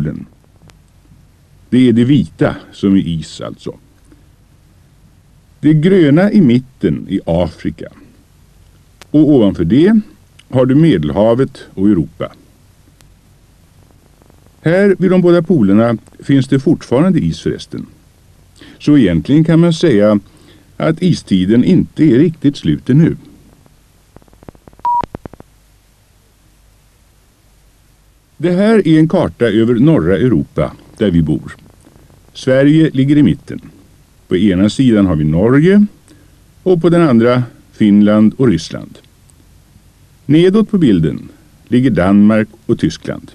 solen. Det är det vita som är is alltså. Det gröna i mitten är Afrika. Och ovanför det har du Medelhavet och Europa. Här vid de båda polerna finns det fortfarande is förresten. Så egentligen kan man säga att istiden inte är riktigt slut ännu. Det här är en karta över norra Europa där vi bor. Sverige ligger i mitten. På ena sidan har vi Norge och på den andra Finland och Ryssland. Nedåt på bilden ligger Danmark och Tyskland.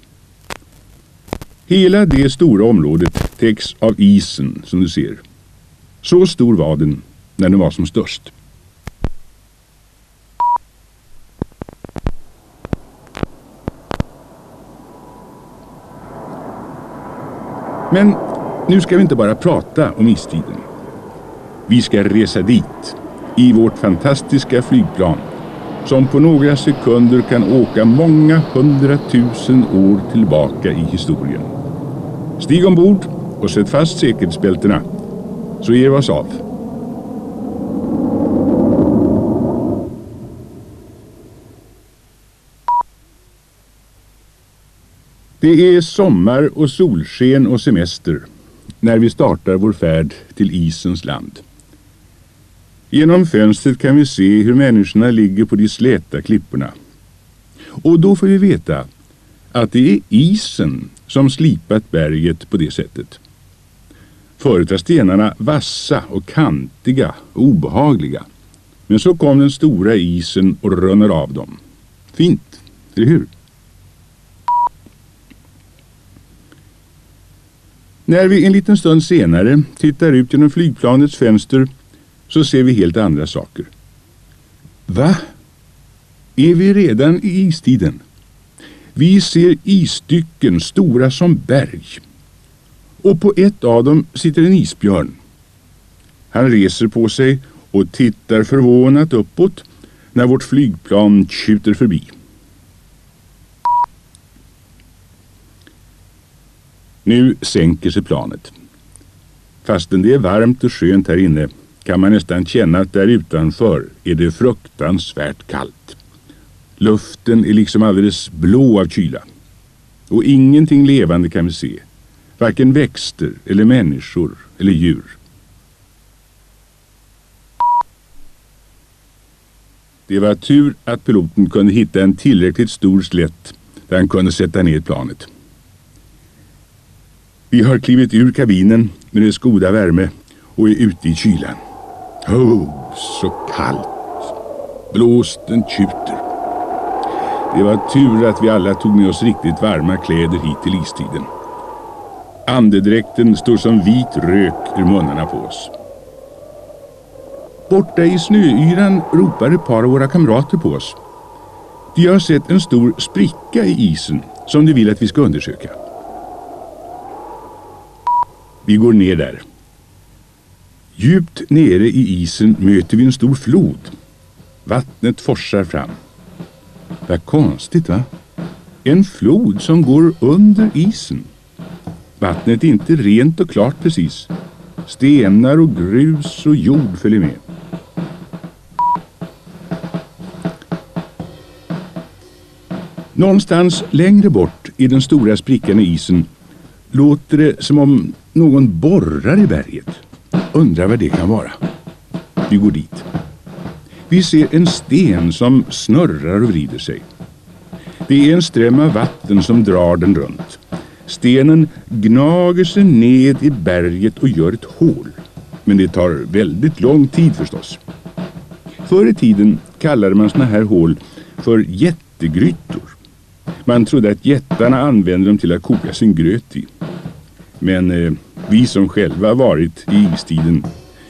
Hela det stora området täcks av isen som du ser. Så stor var den när den var som störst. Men nu ska vi inte bara prata om istiden. Vi ska resa dit i vårt fantastiska flygplan som på några sekunder kan åka många hundratusen år tillbaka i historien. Stig ombord och sätt fast säkerhetsbältena så ger vi oss av. Det är sommar och solsken och semester när vi startar vår färd till isens land. Genom fönstret kan vi se hur människorna ligger på de släta klipporna. Och då får vi veta att det är isen som slipat berget på det sättet. Förut var stenarna vassa och kantiga och obehagliga. Men så kom den stora isen och rönnade av dem. Fint, eller hur? När vi en liten stund senare tittar ut genom flygplanets fönster så ser vi helt andra saker. Va? Är vi redan i istiden? Vi ser isstycken stora som berg. Och på ett av dem sitter en isbjörn. Han reser på sig och tittar förvånat uppåt när vårt flygplan tjuter förbi. Nu sänker sig planet. Fastän det är varmt och skönt här inne kan man nästan känna att där utanför är det fruktansvärt kallt. Luften är liksom alldeles blå av kyla. Och ingenting levande kan vi se. Varken växter eller människor eller djur. Det var tur att piloten kunde hitta en tillräckligt stor slätt där han kunde sätta ner planet. Vi har klivit ur kabinen med dess goda värme och är ute i kylan. Oh, så kallt. Blåsten tjuter. Det var tur att vi alla tog med oss riktigt varma kläder hit till istiden. Andedräkten står som vit rök ur munnarna på oss. Borta i snöyran ropar ett par av våra kamrater på oss. De har sett en stor spricka i isen som de vill att vi ska undersöka. Vi går ner där. Djupt nere i isen möter vi en stor flod. Vattnet forsar fram. Vad konstigt va? En flod som går under isen. Vattnet är inte rent och klart precis. Stenar och grus och jord följer med. Någonstans längre bort i den stora sprickan i isen låter det som om någon borrar i berget. Undrar vad det kan vara. Vi går dit. Vi ser en sten som snurrar och vrider sig. Det är en ström av vatten som drar den runt. Stenen gnager sig ned i berget och gör ett hål. Men det tar väldigt lång tid förstås. Förr i tiden kallade man såna här hål för jättegrytor. Man trodde att jättarna använde dem till att koka sin gröt i. Men eh, vi som själva varit i istiden,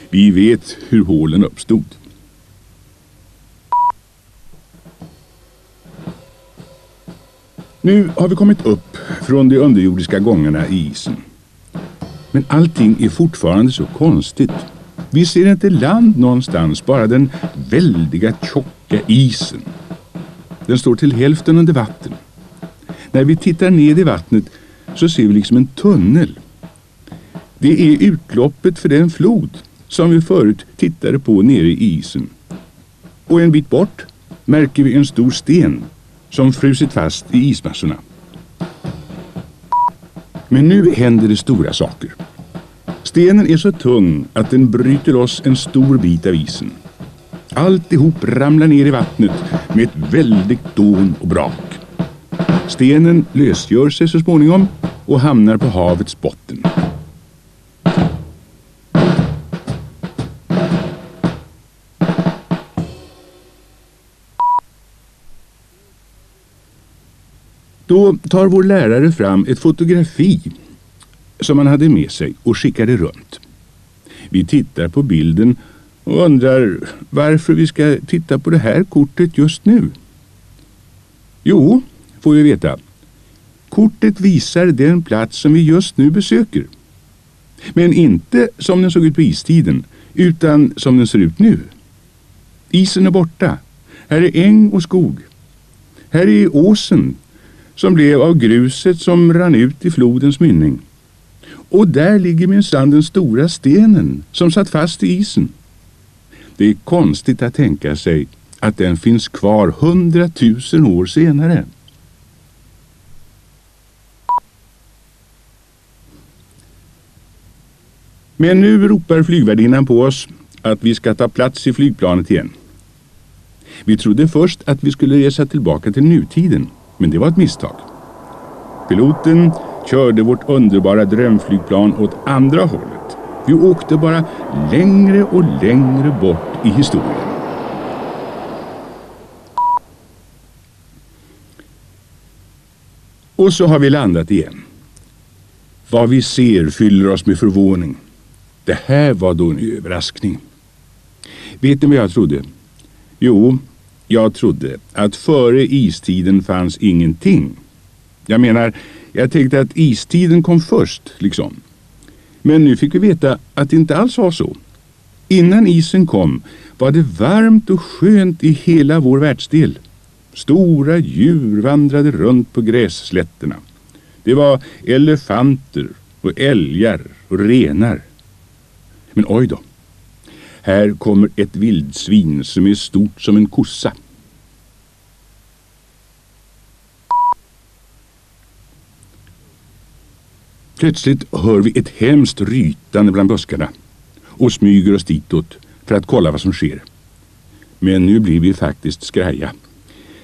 vi vet hur hålen uppstod. Nu har vi kommit upp från de underjordiska gångarna i isen. Men allting är fortfarande så konstigt. Vi ser inte land någonstans, bara den väldiga tjocka isen. Den står till hälften under vatten. När vi tittar ned i vattnet så ser vi liksom en tunnel. Det är utloppet för den flod som vi förut tittade på nere i isen. Och en bit bort märker vi en stor sten som frusit fast i ismassorna. Men nu händer det stora saker. Stenen är så tung att den bryter loss en stor bit av isen. Alltihop ramlar ner i vattnet med ett väldigt dån och brak. Stenen lösgör sig så småningom och hamnar på havets botten. Då tar vår lärare fram ett fotografi som han hade med sig och skickade runt. Vi tittar på bilden och undrar varför vi ska titta på det här kortet just nu. Jo, får vi veta. Kortet visar den plats som vi just nu besöker. Men inte som den såg ut på istiden, utan som den ser ut nu. Isen är borta. Här är äng och skog. Här är åsen som blev av gruset som rann ut i flodens mynning. Och där ligger minsann den stora stenen som satt fast i isen. Det är konstigt att tänka sig att den finns kvar hundratusen år senare. Men nu ropar flygvärdinnan på oss att vi ska ta plats i flygplanet igen. Vi trodde först att vi skulle resa tillbaka till nutiden, men det var ett misstag. Piloten körde vårt underbara drömflygplan åt andra hållet. Vi åkte bara längre och längre bort i historien. Och så har vi landat igen. Vad vi ser fyller oss med förvåning. Det här var då en överraskning. Vet ni vad jag trodde? Jo, jag trodde att före istiden fanns ingenting. Jag menar, jag tänkte att istiden kom först, liksom. Men nu fick vi veta att det inte alls var så. Innan isen kom var det varmt och skönt i hela vår världsdel. Stora djur vandrade runt på grässlätterna. Det var elefanter och älgar och renar. Men oj då. Här kommer ett vildsvin som är stort som en kossa. Plötsligt hör vi ett hemskt rytande bland buskarna och smyger oss ditåt för att kolla vad som sker. Men nu blir vi faktiskt skraja.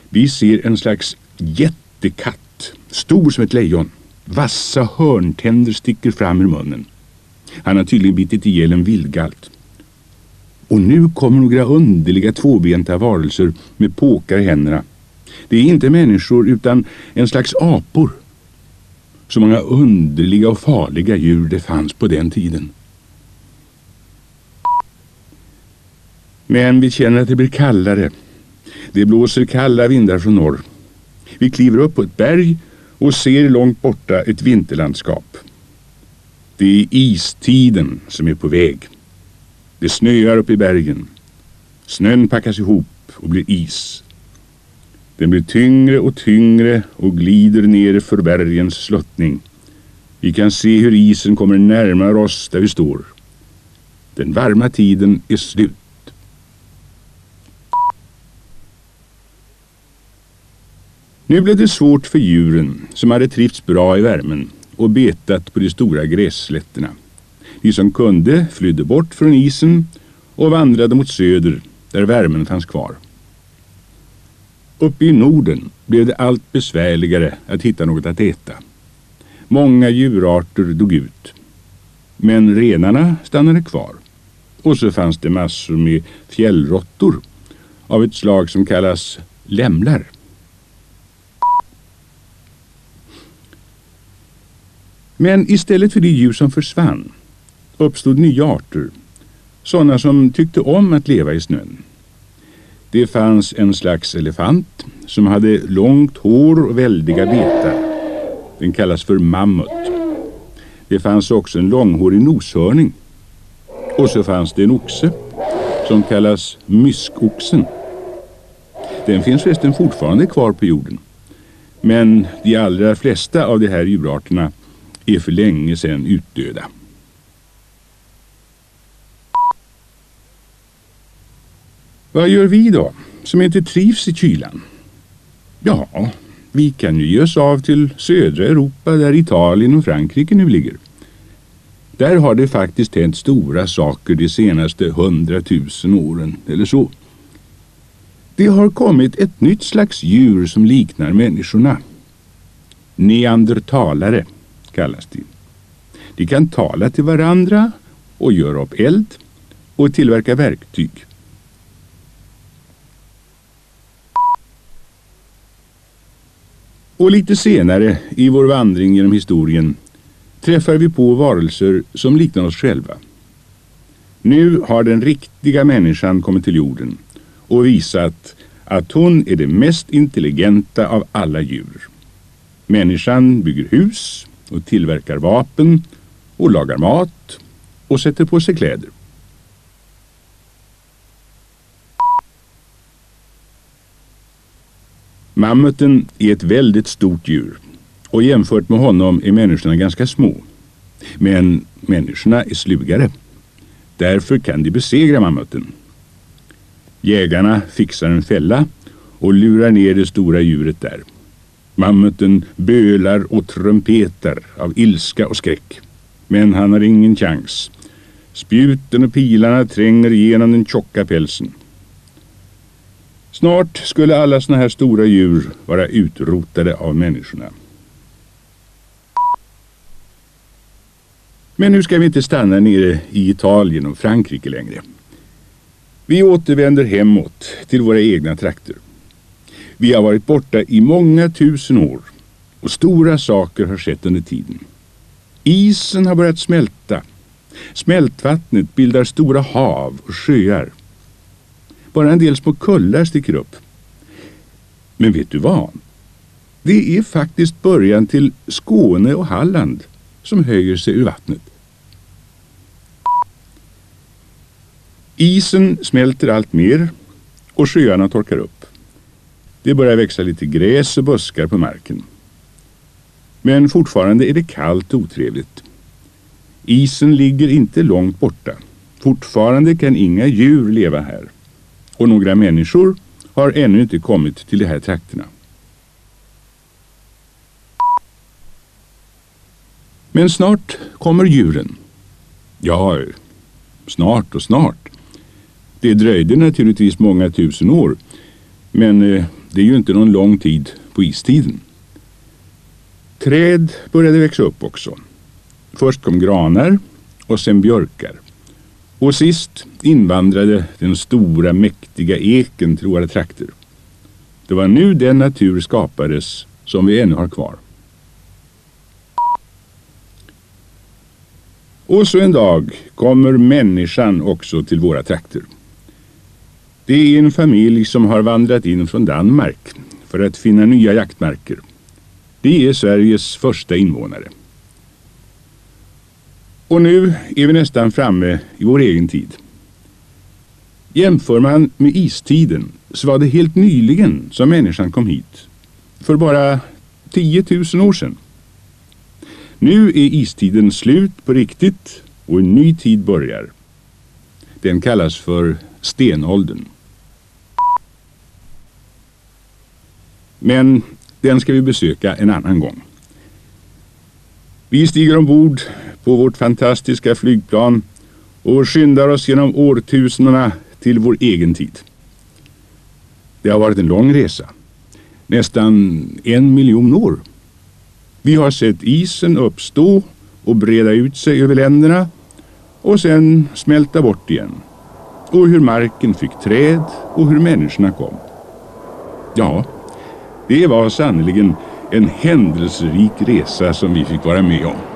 Vi ser en slags jättekatt, stor som ett lejon. Vassa hörntänder sticker fram ur munnen. Han har tydligen bitit ihjäl en vildgalt. Och nu kommer några underliga tvåbenta varelser med påkar i händerna. Det är inte människor utan en slags apor. Så många underliga och farliga djur det fanns på den tiden. Men vi känner att det blir kallare. Det blåser kalla vindar från norr. Vi kliver upp på ett berg och ser långt borta ett vinterlandskap. Det är istiden som är på väg. Det snöar upp i bergen. Snön packas ihop och blir is. Den blir tyngre och tyngre och glider ner för bergens sluttning. Vi kan se hur isen kommer närmare oss där vi står. Den varma tiden är slut. Nu blev det svårt för djuren som hade trivts bra i värmen och betat på de stora grässlätterna. De som kunde flydde bort från isen och vandrade mot söder där värmen fanns kvar. Uppe i Norden blev det allt besvärligare att hitta något att äta. Många djurarter dog ut. Men renarna stannade kvar. Och så fanns det massor med fjällråttor av ett slag som kallas lämlar. Men istället för de djur som försvann uppstod nya arter. Sådana som tyckte om att leva i snön. Det fanns en slags elefant som hade långt hår och väldiga betar. Den kallas för mammut. Det fanns också en långhårig noshörning. Och så fanns det en oxe som kallas myskoxen. Den finns förresten fortfarande kvar på jorden. Men de allra flesta av de här djurarterna är för länge sedan utdöda. Vad gör vi då, som inte trivs i kylan? Ja, vi kan ju ge oss av till södra Europa där Italien och Frankrike nu ligger. Där har det faktiskt hänt stora saker de senaste hundratusen åren eller så. Det har kommit ett nytt slags djur som liknar människorna. Neandertalare kallas de. De kan tala till varandra och göra upp eld och tillverka verktyg. Och lite senare i vår vandring genom historien träffar vi på varelser som liknar oss själva. Nu har den riktiga människan kommit till jorden och visat att hon är det mest intelligenta av alla djur. Människan bygger hus och tillverkar vapen och lagar mat och sätter på sig kläder. Mammuten är ett väldigt stort djur och jämfört med honom är människorna ganska små. Men människorna är slugare. Därför kan de besegra mammuten. Jägarna fixar en fälla och lurar ner det stora djuret där. Mammuten bölar och trumpetar av ilska och skräck. Men han har ingen chans. Spjuten och pilarna tränger igenom den tjocka pälsen. Snart skulle alla såna här stora djur vara utrotade av människorna. Men nu ska vi inte stanna nere i Italien och Frankrike längre. Vi återvänder hemåt till våra egna trakter. Vi har varit borta i många tusen år och stora saker har skett under tiden. Isen har börjat smälta. Smältvattnet bildar stora hav och sjöar. Bara en del små kullar sticker upp. Men vet du vad? Det är faktiskt början till Skåne och Halland som höjer sig ur vattnet. Isen smälter allt mer och sjöarna torkar upp. Det börjar växa lite gräs och buskar på marken. Men fortfarande är det kallt och otrevligt. Isen ligger inte långt borta. Fortfarande kan inga djur leva här. Och några människor har ännu inte kommit till de här trakterna. Men snart kommer djuren. Ja, snart och snart. Det dröjde naturligtvis många tusen år. Men eh, det är ju inte någon lång tid på istiden. Träd började växa upp också. Först kom granar och sen björkar. Och sist invandrade den stora mäktiga eken till våra trakter. Det var nu den natur skapades som vi ännu har kvar. Och så en dag kommer människan också till våra trakter. Det är en familj som har vandrat in från Danmark för att finna nya jaktmarker. Det är Sveriges första invånare. Och nu är vi nästan framme i vår egen tid. Jämför man med istiden så var det helt nyligen som människan kom hit. För bara 10 000 år sedan. Nu är istiden slut på riktigt och en ny tid börjar. Den kallas för stenåldern. Men den ska vi besöka en annan gång. Vi stiger ombord på vårt fantastiska flygplan och skyndar oss genom årtusendena till vår egen tid. Det har varit en lång resa. Nästan en miljon år. Vi har sett isen uppstå och breda ut sig över länderna och sen smälta bort igen. Och hur marken fick träd och hur människorna kom. Ja, det var sannerligen en händelserik resa som vi fick vara med om.